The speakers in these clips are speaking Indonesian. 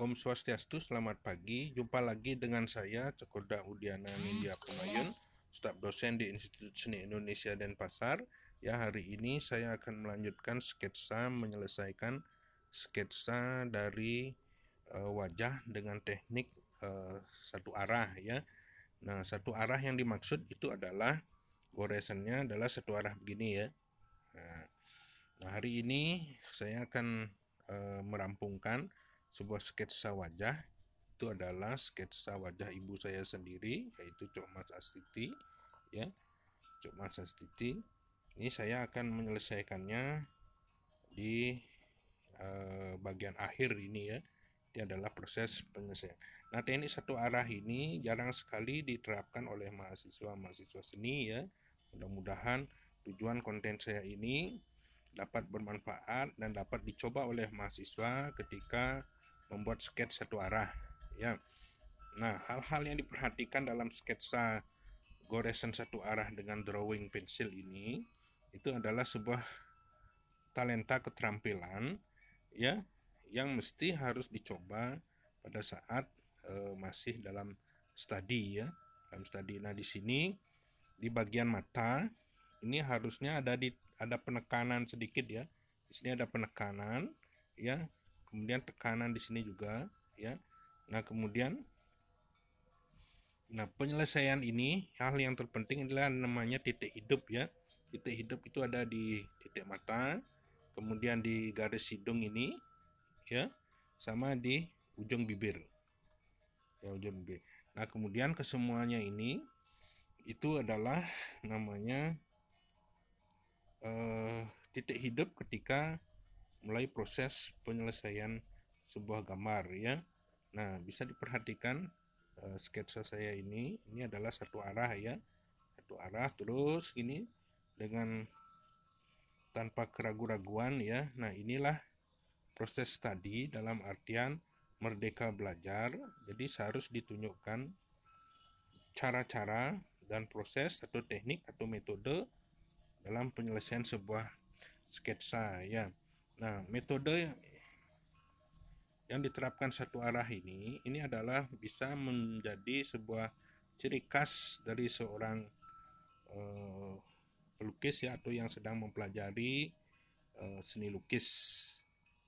Om Swastiastu, selamat pagi. Jumpa lagi dengan saya, Cekoda Udiana Nindya Pemayun, staf dosen di Institut Seni Indonesia Denpasar. Ya, hari ini saya akan melanjutkan sketsa menyelesaikan sketsa dari uh, wajah dengan teknik uh, satu arah ya. Nah, satu arah yang dimaksud itu adalah goresannya adalah satu arah begini ya. Nah, nah hari ini saya akan uh, merampungkan sebuah sketsa wajah. Itu adalah sketsa wajah ibu saya sendiri yaitu Cok Mas Astiti ya. Cok Mas Astiti. Ini saya akan menyelesaikannya di uh, bagian akhir ini ya. Ini adalah proses penyelesaian. Nah teknik satu arah ini jarang sekali diterapkan oleh mahasiswa-mahasiswa seni ya. Mudah-mudahan tujuan konten saya ini dapat bermanfaat dan dapat dicoba oleh mahasiswa ketika membuat sketsa satu arah ya. Nah hal-hal yang diperhatikan dalam sketsa goresan satu arah dengan drawing pensil ini itu adalah sebuah talenta keterampilan ya yang mesti harus dicoba pada saat e, masih dalam studi ya. Dalam studi. Nah di sini di bagian mata ini harusnya ada di ada penekanan sedikit ya. Di sini ada penekanan ya kemudian tekanan di sini juga ya. Nah kemudian nah penyelesaian ini hal yang terpenting adalah namanya titik hidup ya. Titik hidup itu ada di titik mata kemudian di garis hidung ini ya sama di ujung bibir. Ya ujung bibir. Nah kemudian kesemuanya ini itu adalah namanya eh, titik hidup ketika mulai proses penyelesaian sebuah gambar ya. Nah, bisa diperhatikan uh, sketsa saya ini ini adalah satu arah ya. Satu arah terus ini dengan tanpa keraguan-raguan ya. Nah, inilah proses tadi dalam artian merdeka belajar. Jadi seharus ditunjukkan cara-cara dan proses atau teknik atau metode dalam penyelesaian sebuah sketsa ya. Nah, metode yang diterapkan satu arah ini ini adalah bisa menjadi sebuah ciri khas dari seorang uh, pelukis ya atau yang sedang mempelajari uh, seni lukis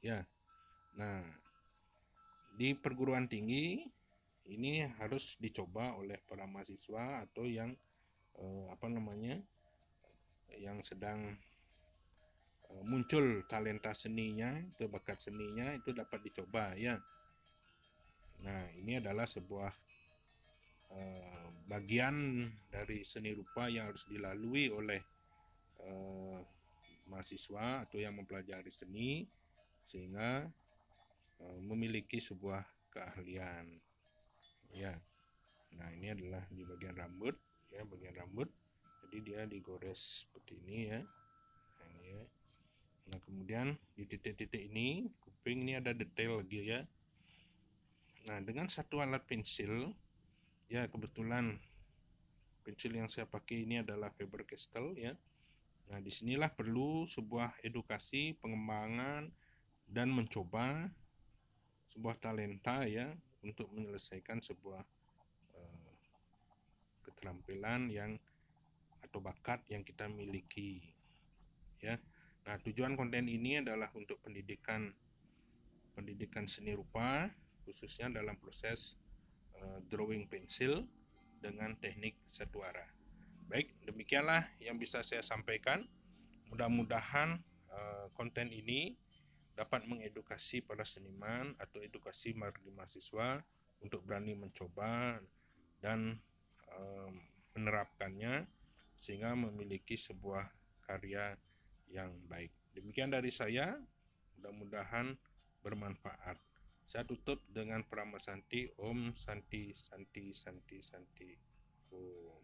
ya. Nah, di perguruan tinggi ini harus dicoba oleh para mahasiswa atau yang uh, apa namanya yang sedang muncul talenta seninya atau bakat seninya itu dapat dicoba ya. Nah ini adalah sebuah uh, bagian dari seni rupa yang harus dilalui oleh uh, mahasiswa atau yang mempelajari seni sehingga uh, memiliki sebuah keahlian ya. Nah ini adalah di bagian rambut ya bagian rambut. Jadi dia digores seperti ini ya. Nah, ini ya nah kemudian di titik-titik ini kuping ini ada detail lagi ya. Nah dengan satu alat pensil ya kebetulan pensil yang saya pakai ini adalah Faber Castell ya. Nah di sinilah perlu sebuah edukasi pengembangan dan mencoba sebuah talenta ya untuk menyelesaikan sebuah uh, keterampilan yang atau bakat yang kita miliki tujuan konten ini adalah untuk pendidikan pendidikan seni rupa khususnya dalam proses uh, drawing pensil dengan teknik satu arah. Baik, demikianlah yang bisa saya sampaikan. Mudah-mudahan uh, konten ini dapat mengedukasi para seniman atau edukasi bagi mahasiswa untuk berani mencoba dan uh, menerapkannya sehingga memiliki sebuah karya yang baik. Demikian dari saya, mudah-mudahan bermanfaat. Saya tutup dengan Prama Santi, Om Santi Santi Santi Santi. Om.